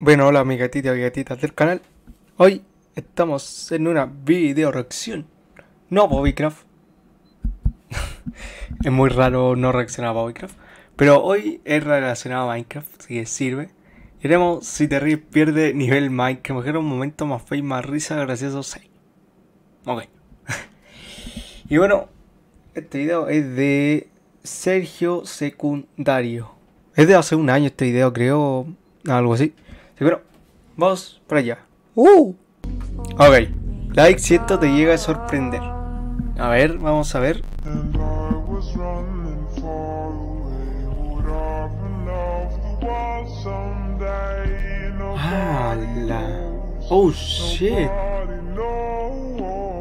Bueno, hola mi gatita y gatitas del canal. Hoy estamos en una video reacción. No a Bobbycraft. es muy raro no reaccionar a Bobbycraft. Pero hoy es relacionado a Minecraft, así que sirve. Iremos si te ríes pierde nivel Minecraft. Mejor un momento más fe y más risa gracioso 6. Ok. y bueno, este video es de Sergio Secundario. Es de hace un año este video, creo. Algo así. Seguro. vamos para allá. ¡Uh! Ok, like 100 te llega a sorprender. A ver, vamos a ver. Ah, la... Oh, shit.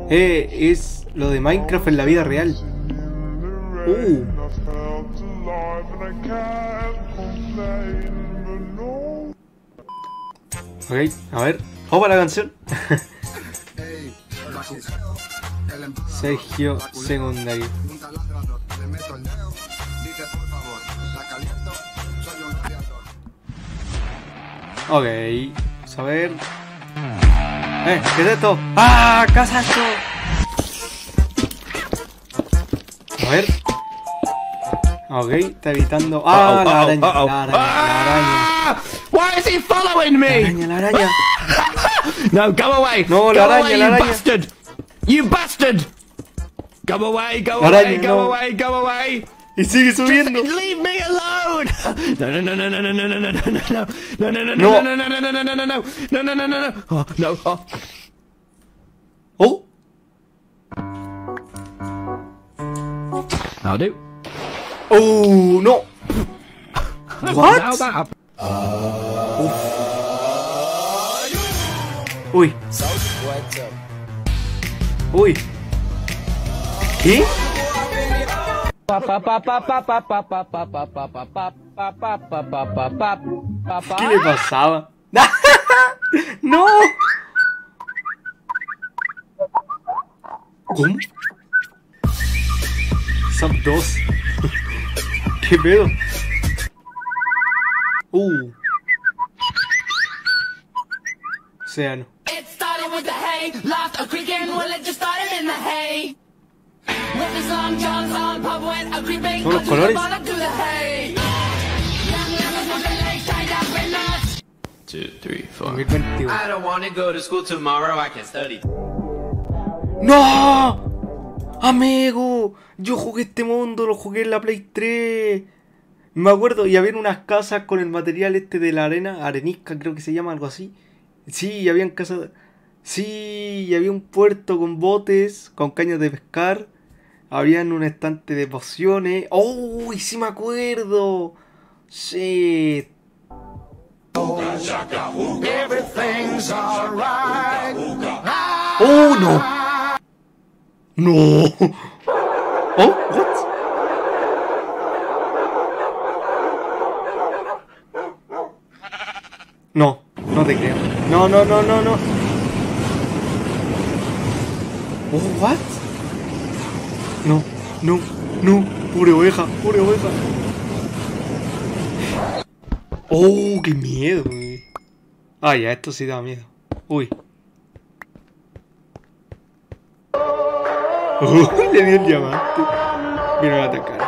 Eh, es lo de Minecraft en la vida real. Uh. Ok, a ver. Para la canción. Sergio Secundario. Ok, vamos a ver. Eh, ¿qué es esto? ¡Ah! ¡Casa esto! A ver. Ok, está evitando. ¡Ah! La araña, la araña, la araña. Why is he following La me? araña, la araña. No, go away. No, go la araña, away, la you araña. bastard. You bastard. Go away, go La away, araña, go no. away, go away. Y sigue subiendo. Leave me alone. No, no, no, no, no, no, no, no, no, no, no, no, no, no, No. no, no, no, no, no, no, no, no, no, no, no, no, no. Oh, no. Oh. Oh, I'll do. oh, no. Now What? that happened. Uf. Ui. Que? Que levou sala? Não! Como? Sub doce. Que beleza. Uh. Océano. Son los colores. Two, three, four. 2021. ¡No! Amigo, yo jugué este mundo, lo jugué en la Play 3. Me acuerdo, y había unas casas con el material este de la arena, arenisca creo que se llama, algo así. Sí, habían casas... Sí, y había un puerto con botes, con cañas de pescar. Habían un estante de pociones. ¡Oh! y sí me acuerdo! Shit. ¡Oh, no! ¡No! ¿Oh? ¿What? No, no te creo. No, no, no, no, no. Oh, what? No, no, no. Pure oveja, pure oveja. Oh, qué miedo. güey. Ah, ya, esto sí da miedo. Uy. Le dio el diamante. Vino a atacar.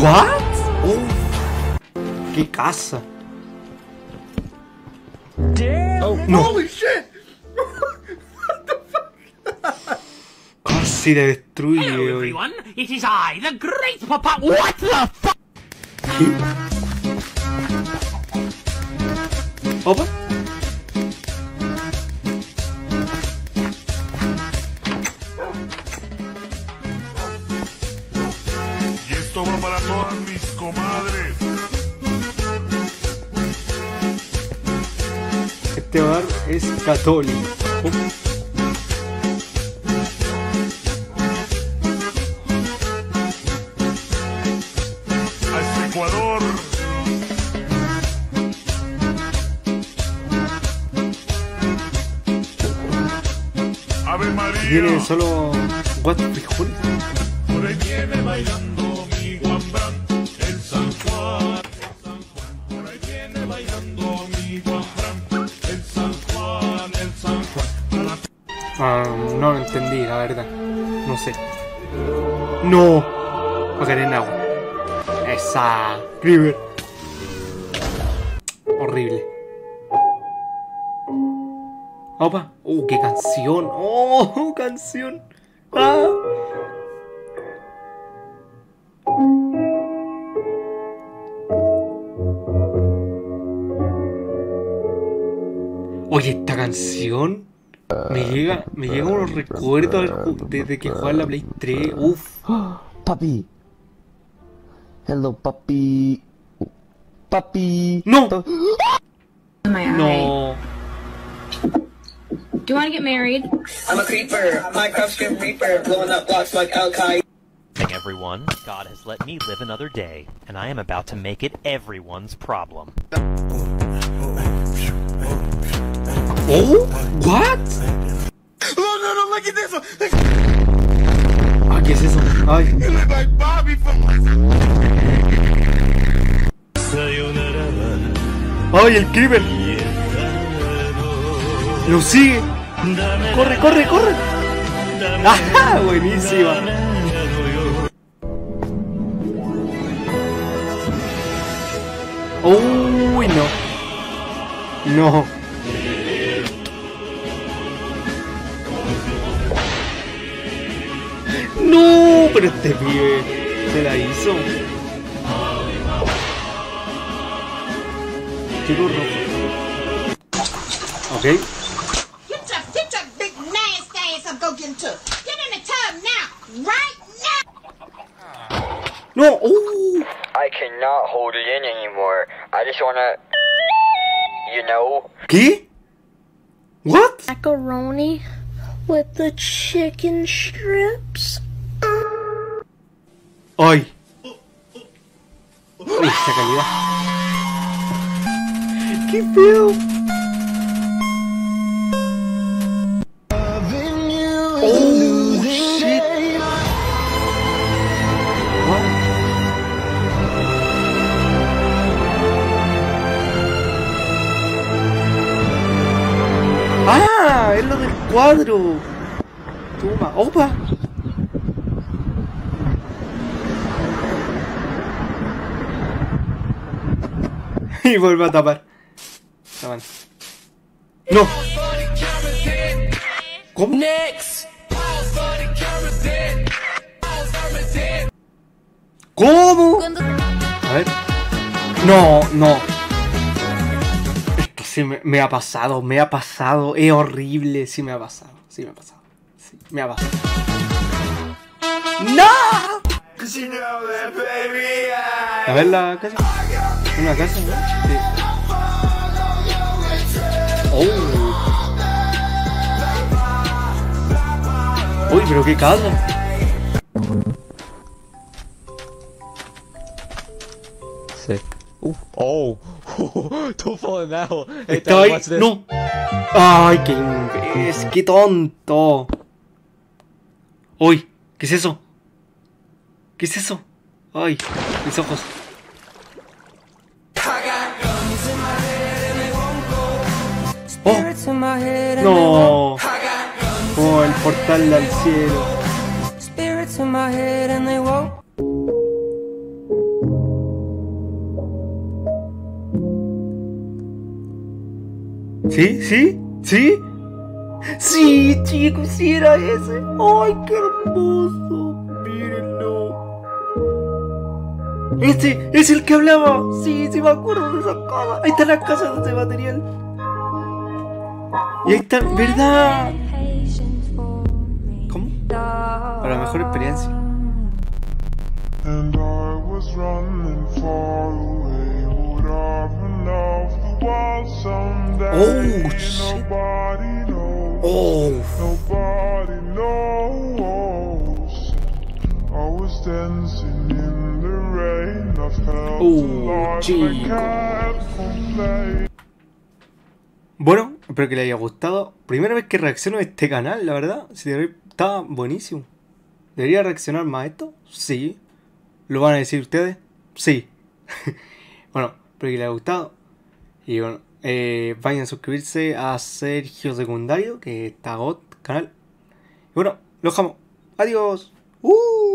What? Oh. ¿Qué casa? Oh, no. Holy shit! Casi te destruye. Hello, güey. everyone. It is I, the great Papa. What the fuck? Opa. Para todas mis comadres. Este bar es católico. Hasta Ecuador. Ave María. Viene solo cuatro frijoles. Por ahí viene bailando. No lo entendí, la verdad. No sé. No. Va a en agua. Esa. River. Horrible. Opa. Oh, qué canción. Oh, canción. Ah. Oye, esta canción me ah, llega, ah, me llega unos ah, recuerdos desde que jugaba en la Play 3. Uf. Papi. Hello, papi. Papi. No, no. Do you want to get married? I'm a creeper, Minecraft Script Reaper, blowing up blocks like Al Qaeda. everyone, God has let me live another day, and I am about to make it everyone's problem. Oh, Ay. ¡Ay, el creeper! ¡Lo sigue! ¡Corre, corre, corre! ¡Ajá! Buenísima. ¡Uy, no! No. ¡No! pero este pibe se la hizo. Chico rojo. Ok. No, oh. I cannot hold it in anymore. I just wanna, you know. ¿Qué? What? Macaroni with the chicken strips. Ay. Uy, esta calidad. ¡Qué feo! Oh, shit. What? ¡Ah! Es lo del cuadro. Toma, opa. y vuelve a tapar. ¡No! ¿Cómo? ¿Cómo? A ver. No, no. Esto sí me, me ha pasado, me ha pasado. Es horrible, sí me ha pasado. Sí me ha pasado. Sí, me ha pasado. ¡No! A ver la casa. Una casa, ¿no? Sí. Oh. Uy, pero qué casa. Sí. Uh, oh. Don't fall in that hole. Hey, Está Dad, ahí. watch this. No. Ay, qué imbécil, qué tonto. Uy, ¿qué es eso? ¿Qué es eso? Ay, mis ojos. Oh, no. Oh, el portal al cielo. ¿Sí? ¿Sí? ¿Sí? Sí, chicos, sí era ese. ¡Ay, qué hermoso! Mírenlo. Este es el que hablaba. Sí, sí me acuerdo de esa casa. Ahí está la casa de ese material. Y ahí está, ¿verdad? ¿Cómo? Para la mejor experiencia. And I was running far away. Would I run off the wall someday? Oh, shit. Nobody knows. Oh, Nobody knows. I was dancing in the rain. I felt Oh, alive. I chico. can't complain. Bueno, espero que les haya gustado. Primera vez que reacciono a este canal, la verdad. Si de- está buenísimo. ¿Debería reaccionar más a esto? Sí. ¿Lo van a decir ustedes? Sí. bueno, espero que les haya gustado. Y bueno, eh, vayan a suscribirse a Sergio Secundario, que está GOT canal. Bueno, lo dejamos. Adiós. Uh.